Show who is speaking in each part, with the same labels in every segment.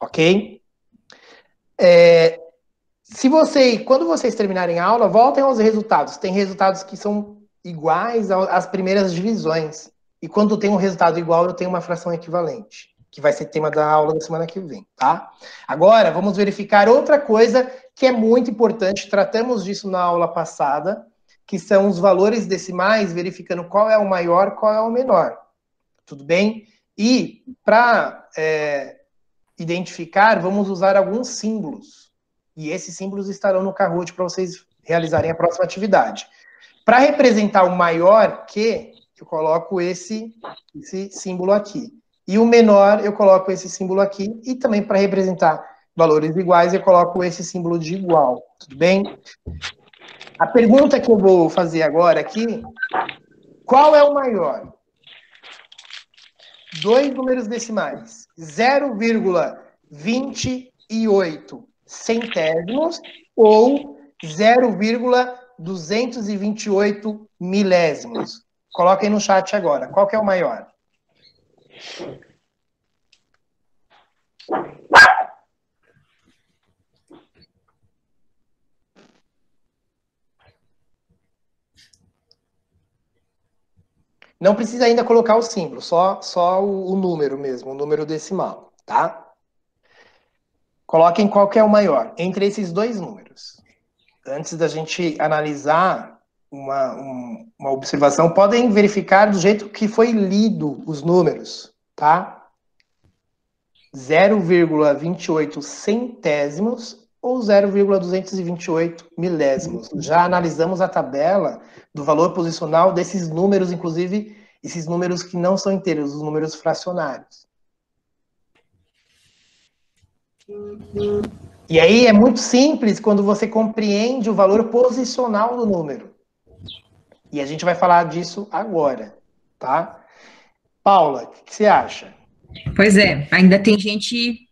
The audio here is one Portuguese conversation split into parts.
Speaker 1: Ok? É, se você, quando vocês terminarem a aula, voltem aos resultados. Tem resultados que são iguais às primeiras divisões. E quando tem um resultado igual, eu tenho uma fração equivalente, que vai ser tema da aula da semana que vem, tá? Agora, vamos verificar outra coisa que é muito importante. Tratamos disso na aula passada, que são os valores decimais, verificando qual é o maior, qual é o menor. Tudo bem? E para é, identificar, vamos usar alguns símbolos. E esses símbolos estarão no Kahoot para vocês realizarem a próxima atividade. Para representar o maior que, eu coloco esse, esse símbolo aqui. E o menor, eu coloco esse símbolo aqui. E também para representar valores iguais, eu coloco esse símbolo de igual. Tudo bem? A pergunta que eu vou fazer agora aqui, qual é o maior? Dois números decimais. 0,28 centésimos ou 0,228 milésimos. Coloquem no chat agora. Qual é o maior? Não precisa ainda colocar o símbolo, só, só o, o número mesmo, o número decimal, tá? Coloquem qual que é o maior entre esses dois números. Antes da gente analisar uma, um, uma observação, podem verificar do jeito que foi lido os números, tá? 0,28 centésimos ou 0,228 milésimos. Já analisamos a tabela do valor posicional desses números, inclusive esses números que não são inteiros, os números fracionários. E aí é muito simples quando você compreende o valor posicional do número. E a gente vai falar disso agora, tá? Paula, o que você acha?
Speaker 2: Pois é, ainda tem gente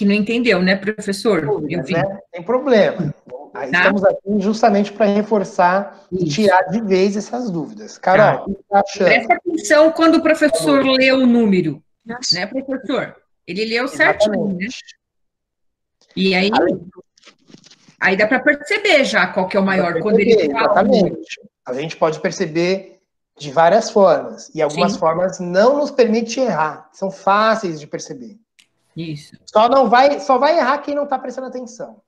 Speaker 2: que não entendeu, né, professor?
Speaker 1: Dúvidas, né? Tem problema. Tá. estamos aqui justamente para reforçar Isso. e tirar de vez essas dúvidas. Carol,
Speaker 2: tá. tá Presta atenção quando o professor tá lê o número, né, professor? Ele leu Exatamente. certinho, né? E aí, aí dá para perceber já qual que é o maior quando ele
Speaker 1: fala. Exatamente. A gente pode perceber de várias formas. E algumas Sim. formas não nos permitem errar. São fáceis de perceber.
Speaker 2: Isso.
Speaker 1: Só não vai, só vai errar quem não está prestando atenção.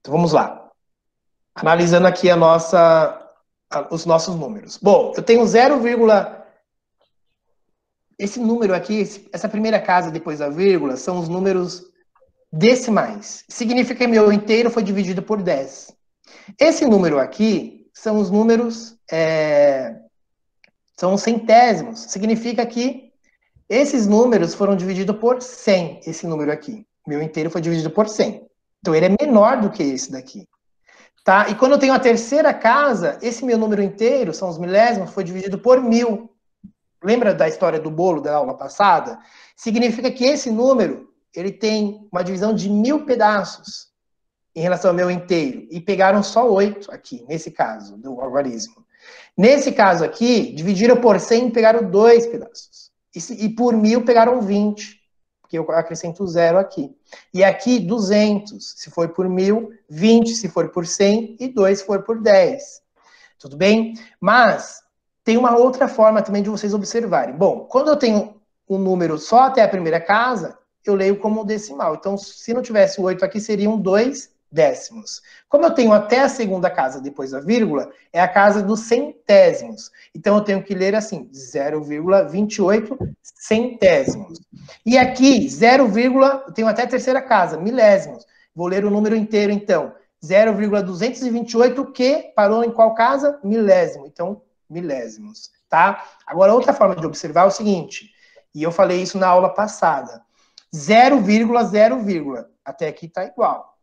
Speaker 1: Então vamos lá. Analisando aqui a nossa, a, os nossos números. Bom, eu tenho 0, esse número aqui, essa primeira casa depois da vírgula, são os números decimais. Significa que meu inteiro foi dividido por 10. Esse número aqui são os números, é, são os centésimos. Significa que esses números foram divididos por 100, esse número aqui. Meu inteiro foi dividido por 100. Então, ele é menor do que esse daqui. Tá? E quando eu tenho a terceira casa, esse meu número inteiro, são os milésimos, foi dividido por mil. Lembra da história do bolo da aula passada? Significa que esse número, ele tem uma divisão de mil pedaços em relação ao meu inteiro. E pegaram só oito aqui, nesse caso, do algarismo. Nesse caso aqui, dividiram por 100 e pegaram dois pedaços. E, e por mil pegaram 20, porque eu acrescento zero aqui. E aqui 200, se for por mil, 20 se for por 100 e 2 se for por 10. Tudo bem? Mas tem uma outra forma também de vocês observarem. Bom, quando eu tenho um número só até a primeira casa, eu leio como decimal. Então, se não tivesse o 8 aqui, seriam 2 décimos. Como eu tenho até a segunda casa depois da vírgula, é a casa dos centésimos. Então eu tenho que ler assim, 0,28 centésimos. E aqui, 0, eu tenho até a terceira casa, milésimos. Vou ler o número inteiro então. 0,228 que parou em qual casa? Milésimo. Então, milésimos, tá? Agora outra forma de observar é o seguinte, e eu falei isso na aula passada. 0,0, até aqui tá igual.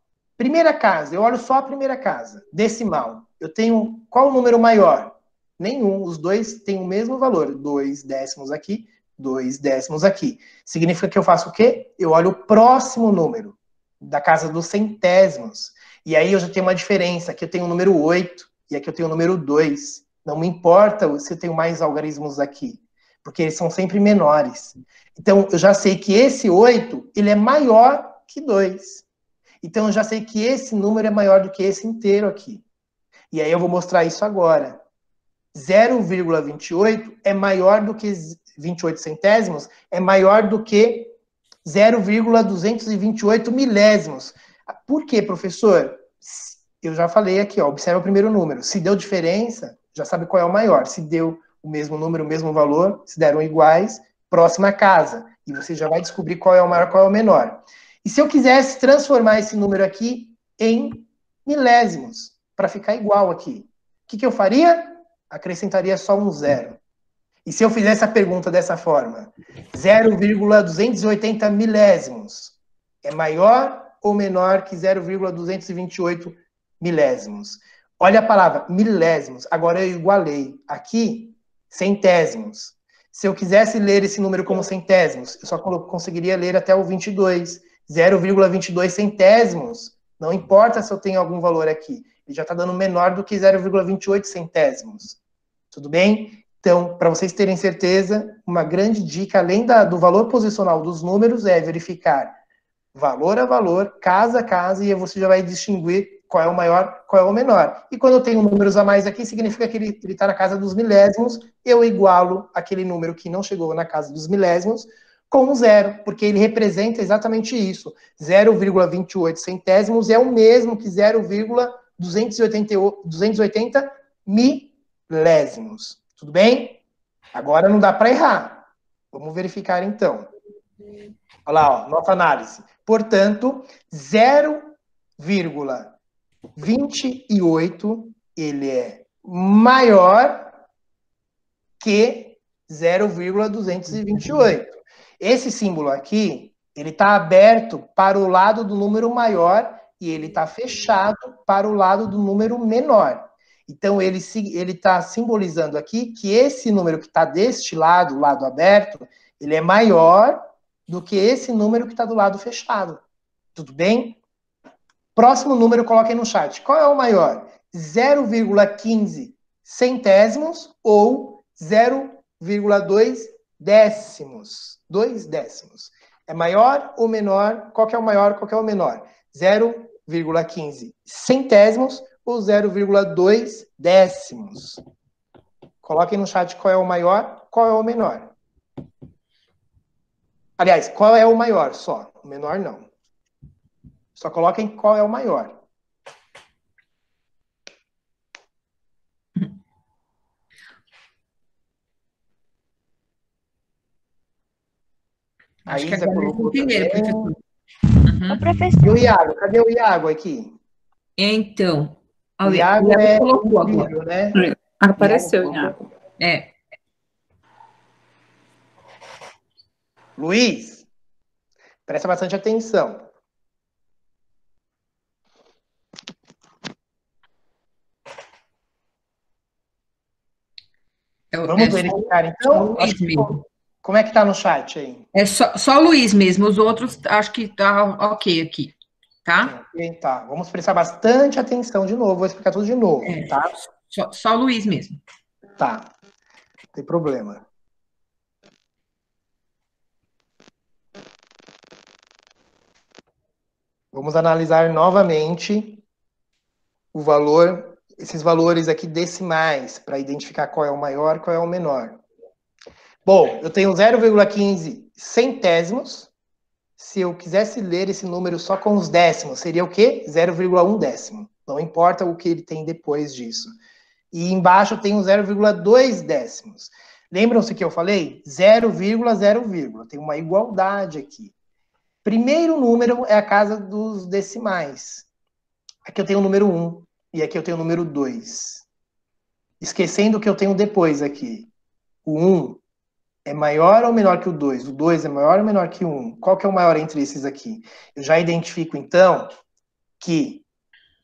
Speaker 1: Primeira casa, eu olho só a primeira casa, decimal. Eu tenho qual o número maior? Nenhum, os dois têm o mesmo valor, dois décimos aqui, dois décimos aqui. Significa que eu faço o quê? Eu olho o próximo número, da casa dos centésimos. E aí eu já tenho uma diferença, aqui eu tenho o número 8 e aqui eu tenho o número 2. Não me importa se eu tenho mais algarismos aqui. porque eles são sempre menores. Então, eu já sei que esse 8, ele é maior que 2. Então, eu já sei que esse número é maior do que esse inteiro aqui. E aí eu vou mostrar isso agora. 0,28 é maior do que 28 centésimos, é maior do que 0,228 milésimos. Por quê, professor? Eu já falei aqui, ó, observa o primeiro número. Se deu diferença, já sabe qual é o maior. Se deu o mesmo número, o mesmo valor, se deram iguais, próxima casa. E você já vai descobrir qual é o maior, qual é o menor. E se eu quisesse transformar esse número aqui em milésimos, para ficar igual aqui, o que, que eu faria? Acrescentaria só um zero. E se eu fizesse a pergunta dessa forma, 0,280 milésimos é maior ou menor que 0,228 milésimos? Olha a palavra milésimos. Agora eu igualei. Aqui, centésimos. Se eu quisesse ler esse número como centésimos, eu só conseguiria ler até o 22. 0,22 centésimos. Não importa se eu tenho algum valor aqui. Ele já está dando menor do que 0,28 centésimos. Tudo bem? Então, para vocês terem certeza, uma grande dica, além da, do valor posicional dos números, é verificar valor a valor, casa a casa, e você já vai distinguir qual é o maior, qual é o menor. E quando eu tenho números a mais aqui, significa que ele está na casa dos milésimos, eu igualo aquele número que não chegou na casa dos milésimos com zero, porque ele representa exatamente isso. 0,28 centésimos é o mesmo que 0,280 milésimos. Tudo bem? Agora não dá para errar. Vamos verificar então. Olha lá, ó, nossa análise. Portanto, 0,28 ele é maior que 0,228. Esse símbolo aqui, ele está aberto para o lado do número maior e ele está fechado para o lado do número menor. Então, ele está simbolizando aqui que esse número que está deste lado, lado aberto, ele é maior do que esse número que está do lado fechado. Tudo bem? Próximo número, coloquem no chat. Qual é o maior? 0,15 centésimos ou 0,2 décimos? 2 décimos. É maior ou menor? Qual é o maior, qual é o menor? 0,15 centésimos ou 0,2 décimos. Coloquem no chat qual é o maior, qual é o menor. Aliás, qual é o maior só, o menor não. Só coloquem qual é o maior.
Speaker 2: Acho que agora colocou entenderam, professor.
Speaker 1: Uhum. professor. E o Iago? Cadê o Iago aqui?
Speaker 2: Então,
Speaker 1: o Iago, Iago é colocou agora. Né?
Speaker 3: É, apareceu, Iago.
Speaker 2: É.
Speaker 1: Luiz, presta bastante atenção. Vamos é verificar, então? Como é que está no chat aí?
Speaker 2: É só, só o Luiz mesmo, os outros acho que tá ok aqui. Tá?
Speaker 1: Tá, vamos prestar bastante atenção de novo, vou explicar tudo de novo, é, tá?
Speaker 2: Só, só o Luiz mesmo.
Speaker 1: Tá, não tem problema. Vamos analisar novamente o valor, esses valores aqui decimais, para identificar qual é o maior qual é o menor. Bom, eu tenho 0,15 centésimos, se eu quisesse ler esse número só com os décimos, seria o quê? 0,1 décimo. Não importa o que ele tem depois disso. E embaixo tem o 0,2 décimos. Lembram-se que eu falei? 0,0, tem uma igualdade aqui. Primeiro número é a casa dos decimais. Aqui eu tenho o número 1 e aqui eu tenho o número 2. Esquecendo o que eu tenho depois aqui. O 1 é maior ou menor que o 2? O 2 é maior ou menor que o 1? Qual que é o maior entre esses aqui? Eu já identifico, então, que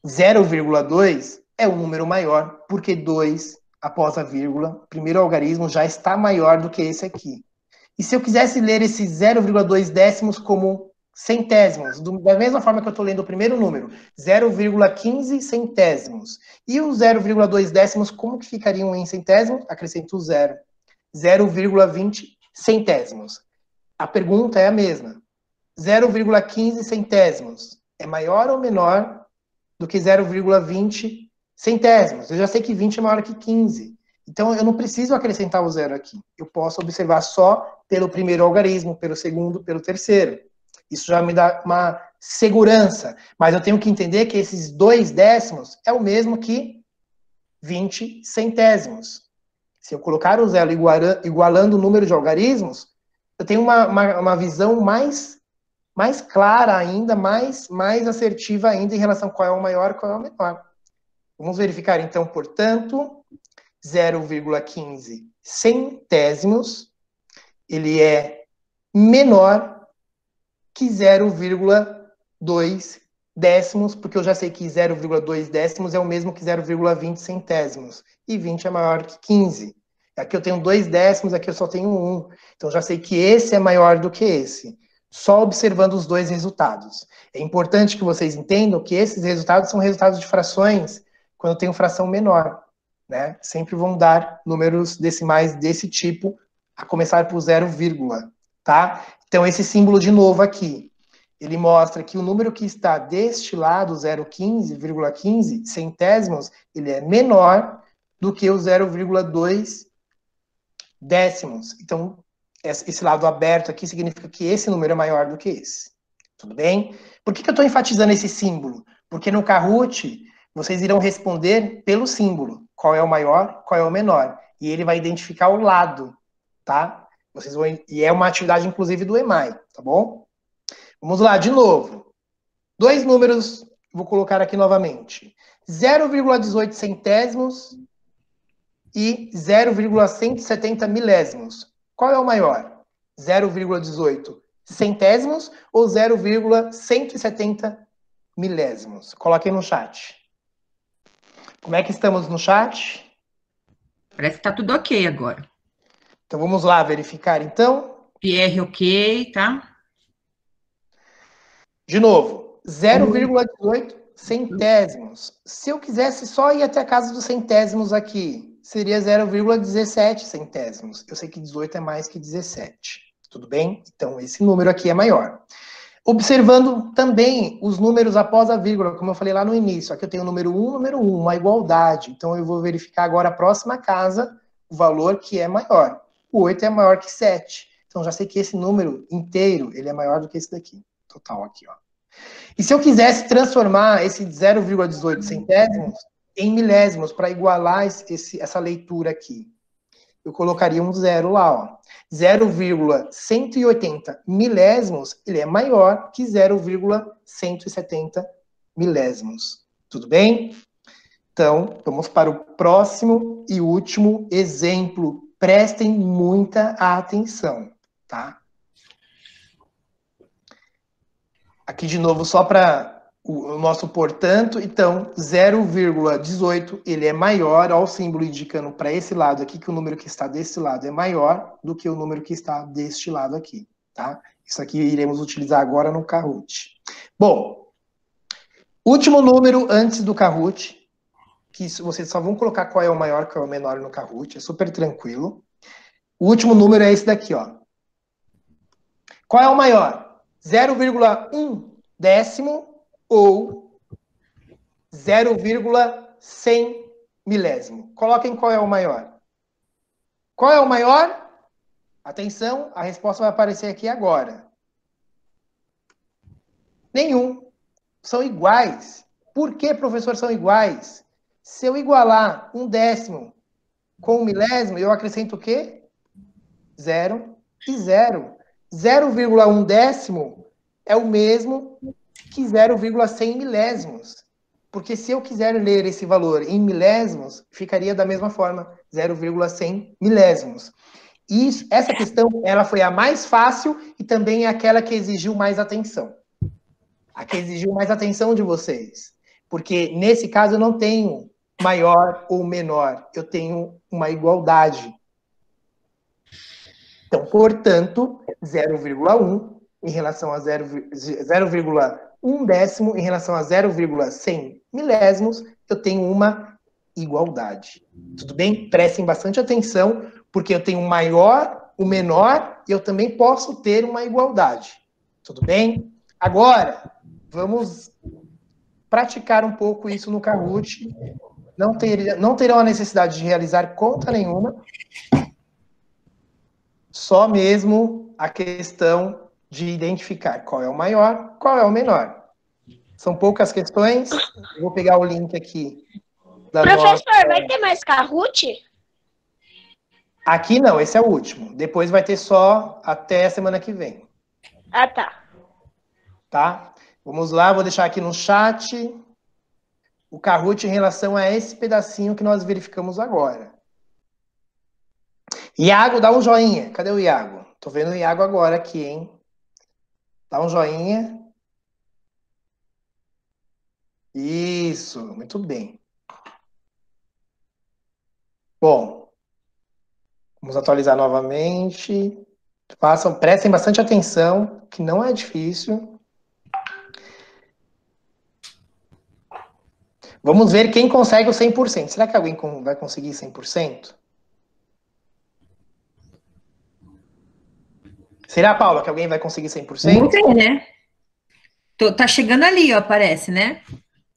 Speaker 1: 0,2 é um número maior, porque 2, após a vírgula, o primeiro algarismo já está maior do que esse aqui. E se eu quisesse ler esse 0,2 décimos como centésimos, do, da mesma forma que eu estou lendo o primeiro número, 0,15 centésimos. E os 0,2 décimos, como que ficariam em centésimos? Acrescento zero. 0,20 centésimos. A pergunta é a mesma. 0,15 centésimos é maior ou menor do que 0,20 centésimos? Eu já sei que 20 é maior que 15. Então, eu não preciso acrescentar o zero aqui. Eu posso observar só pelo primeiro algarismo, pelo segundo, pelo terceiro. Isso já me dá uma segurança. Mas eu tenho que entender que esses dois décimos é o mesmo que 20 centésimos. Se eu colocar o zero igualando o número de algarismos, eu tenho uma, uma, uma visão mais, mais clara ainda, mais, mais assertiva ainda em relação a qual é o maior e qual é o menor. Vamos verificar então, portanto, 0,15 centésimos, ele é menor que 0,2 décimos, porque eu já sei que 0,2 décimos é o mesmo que 0,20 centésimos, e 20 é maior que 15. Aqui eu tenho dois décimos, aqui eu só tenho um. Então já sei que esse é maior do que esse. Só observando os dois resultados. É importante que vocês entendam que esses resultados são resultados de frações quando eu tenho fração menor. Né? Sempre vão dar números decimais desse tipo, a começar por 0, tá? Então esse símbolo de novo aqui, ele mostra que o número que está deste lado, 0,15,15 centésimos, ele é menor do que o 0,2 décimos. Então, esse lado aberto aqui significa que esse número é maior do que esse. Tudo bem? Por que, que eu estou enfatizando esse símbolo? Porque no Kahoot, vocês irão responder pelo símbolo. Qual é o maior, qual é o menor. E ele vai identificar o lado, tá? Vocês vão, e é uma atividade, inclusive, do EMAI, tá bom? Vamos lá, de novo. Dois números, vou colocar aqui novamente. 0,18 centésimos e 0,170 milésimos. Qual é o maior? 0,18 centésimos ou 0,170 milésimos? Coloquem no chat. Como é que estamos no chat?
Speaker 2: Parece que está tudo ok agora.
Speaker 1: Então vamos lá verificar então.
Speaker 2: Pierre ok, tá?
Speaker 1: De novo, 0,18 centésimos. Se eu quisesse só ir até a casa dos centésimos aqui, seria 0,17 centésimos. Eu sei que 18 é mais que 17. Tudo bem? Então, esse número aqui é maior. Observando também os números após a vírgula, como eu falei lá no início. Aqui eu tenho o número 1, número 1, uma igualdade. Então, eu vou verificar agora a próxima casa, o valor que é maior. O 8 é maior que 7. Então, já sei que esse número inteiro, ele é maior do que esse daqui. Total aqui, ó. E se eu quisesse transformar esse 0,18 centésimos em milésimos para igualar esse, essa leitura aqui. Eu colocaria um zero lá, ó. 0,180 milésimos, ele é maior que 0,170 milésimos. Tudo bem? Então, vamos para o próximo e último exemplo. Prestem muita atenção, tá? Aqui de novo, só para o nosso portanto, então 0,18 ele é maior, ó, o símbolo indicando para esse lado aqui que o número que está desse lado é maior do que o número que está deste lado aqui, tá? Isso aqui iremos utilizar agora no Kahoot. Bom, último número antes do Kahoot, que vocês só vão colocar qual é o maior, qual é o menor no Kahoot, é super tranquilo. O último número é esse daqui, ó. Qual é o maior? 0,1 décimo ou 0,100 milésimo. Coloquem qual é o maior. Qual é o maior? Atenção, a resposta vai aparecer aqui agora. Nenhum. São iguais. Por que, professor, são iguais? Se eu igualar um décimo com um milésimo, eu acrescento o quê? Zero e zero. 0,1 décimo é o mesmo que 0,100 milésimos. Porque se eu quiser ler esse valor em milésimos, ficaria da mesma forma, 0,100 milésimos. E isso, essa questão ela foi a mais fácil e também é aquela que exigiu mais atenção. A que exigiu mais atenção de vocês. Porque nesse caso eu não tenho maior ou menor, eu tenho uma igualdade. Então, portanto, 0,1 em relação a 0,1 um décimo em relação a 0,100 milésimos, eu tenho uma igualdade. Tudo bem? Prestem bastante atenção, Porque eu tenho um maior, o menor, e eu também posso ter uma igualdade. Tudo bem? Agora, vamos praticar um pouco isso no Kahoot. Não, ter, não terão a necessidade de realizar conta nenhuma, só mesmo a questão de identificar qual é o maior, qual é o menor. São poucas questões. Eu vou pegar o link aqui.
Speaker 3: Professor, nossa... vai ter mais Kahoot?
Speaker 1: Aqui não, esse é o último. Depois vai ter só até a semana que vem.
Speaker 3: Ah, tá.
Speaker 1: Tá? Vamos lá, vou deixar aqui no chat o Kahoot em relação a esse pedacinho que nós verificamos agora. Iago, dá um joinha. Cadê o Iago? Tô vendo o Iago agora aqui, hein? Dá um joinha. Isso, muito bem. Bom, vamos atualizar novamente. Façam, prestem bastante atenção, que não é difícil. Vamos ver quem consegue o 100%. Será que alguém vai conseguir 100%? Será, Paula, que alguém vai conseguir 100%?
Speaker 2: Vamos ver, né? Tô, tá chegando ali, ó, parece, né?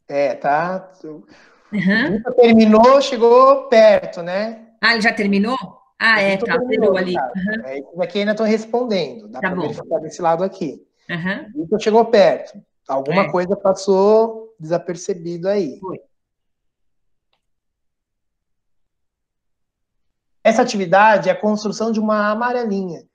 Speaker 1: É, tá. Uhum. Terminou, chegou perto, né?
Speaker 2: Ah, ele já terminou? Ah, é, tá, terminou ali.
Speaker 1: Uhum. É, isso aqui ainda estou respondendo. Dá tá para verificar desse lado aqui. Uhum. Então chegou perto. Alguma é. coisa passou desapercebido aí. Foi. Essa atividade é a construção de uma amarelinha.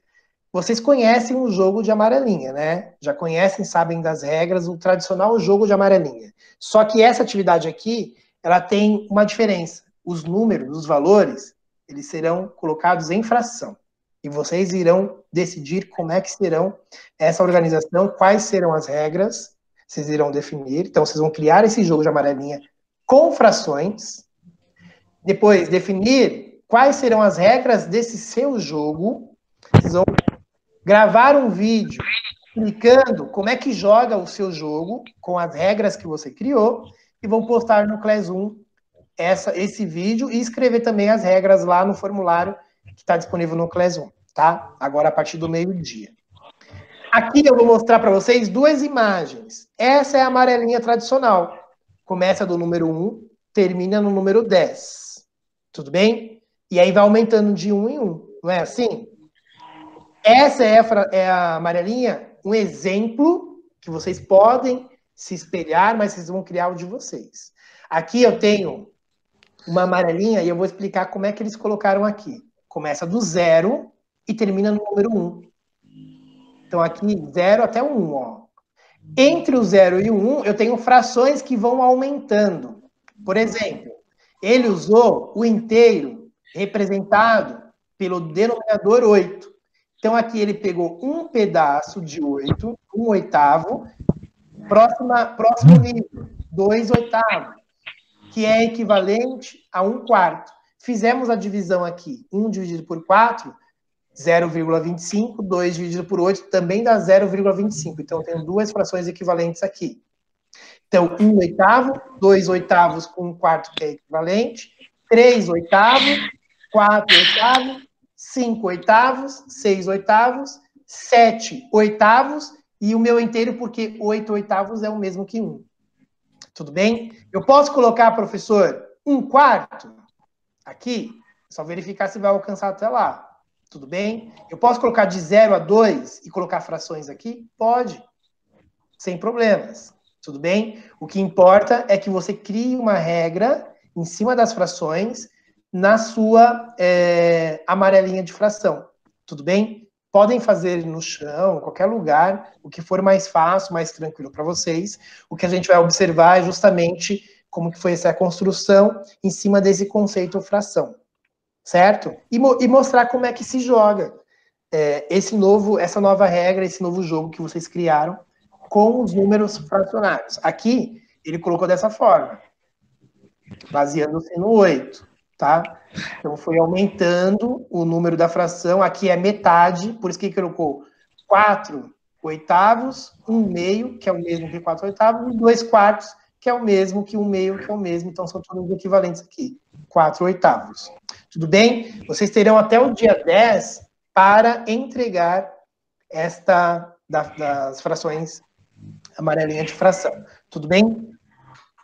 Speaker 1: Vocês conhecem o jogo de amarelinha, né? Já conhecem, sabem das regras, o tradicional jogo de amarelinha. Só que essa atividade aqui, ela tem uma diferença. Os números, os valores, eles serão colocados em fração. E vocês irão decidir como é que serão essa organização, quais serão as regras, vocês irão definir. Então, vocês vão criar esse jogo de amarelinha com frações. Depois, definir quais serão as regras desse seu jogo. Vocês vão gravar um vídeo explicando como é que joga o seu jogo com as regras que você criou e vão postar no Classroom essa, esse vídeo e escrever também as regras lá no formulário que está disponível no Classroom, tá? Agora a partir do meio-dia. Aqui eu vou mostrar para vocês duas imagens. Essa é a amarelinha tradicional. Começa do número 1, termina no número 10. Tudo bem? E aí vai aumentando de um em um. Não é assim? Essa é a, é a amarelinha, um exemplo que vocês podem se espelhar, mas vocês vão criar o de vocês. Aqui eu tenho uma amarelinha e eu vou explicar como é que eles colocaram aqui. Começa do zero e termina no número um. Então aqui, zero até um, ó. Entre o zero e o um, eu tenho frações que vão aumentando. Por exemplo, ele usou o inteiro representado pelo denominador 8. Então, aqui ele pegou um pedaço de oito, um oitavo, próxima, próximo nível, dois oitavos, que é equivalente a um quarto. Fizemos a divisão aqui, 1 dividido por 4, 0,25, 2 dividido por 8 também dá 0,25. Então, eu tenho duas frações equivalentes aqui. Então, 1 oitavo, 2 oitavos com um quarto que é equivalente, 3 oitavos, 4 oitavos, 5 oitavos, 6 oitavos, 7 oitavos e o meu inteiro, porque 8 oitavos é o mesmo que 1. Tudo bem? Eu posso colocar, professor, um quarto aqui, só verificar se vai alcançar até lá. Tudo bem? Eu posso colocar de 0 a 2 e colocar frações aqui? Pode. Sem problemas. Tudo bem? O que importa é que você crie uma regra em cima das frações na sua é, amarelinha de fração. Tudo bem? Podem fazer no chão, qualquer lugar, o que for mais fácil, mais tranquilo para vocês. O que a gente vai observar é justamente como que foi essa construção em cima desse conceito fração, certo? E, mo e mostrar como é que se joga é, esse novo, essa nova regra, esse novo jogo que vocês criaram com os números fracionários. Aqui, ele colocou dessa forma, baseando-se no 8 tá? Então foi aumentando o número da fração, aqui é metade, por isso que colocou 4 oitavos, 1 meio, que é o mesmo que 4 oitavos, e 2 quartos, que é o mesmo que 1 meio, que é o mesmo, então são todos equivalentes aqui, 4 oitavos. Tudo bem? Vocês terão até o dia 10 para entregar esta das frações amarelinha de fração. Tudo bem?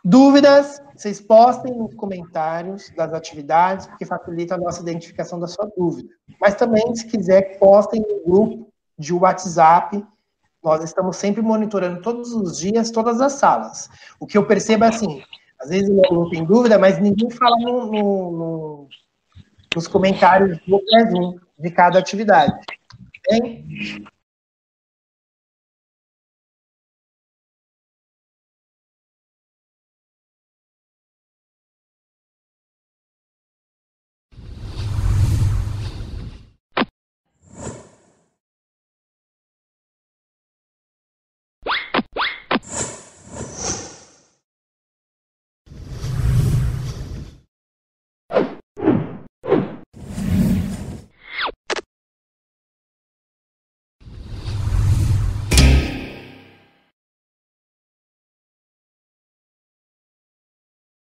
Speaker 1: Dúvidas? Vocês postem nos comentários das atividades, porque facilita a nossa identificação da sua dúvida. Mas também, se quiser, postem no grupo de WhatsApp. Nós estamos sempre monitorando todos os dias, todas as salas. O que eu percebo é assim, às vezes o aluno tem dúvida, mas ninguém fala no, no, no, nos comentários do de cada atividade. Bem?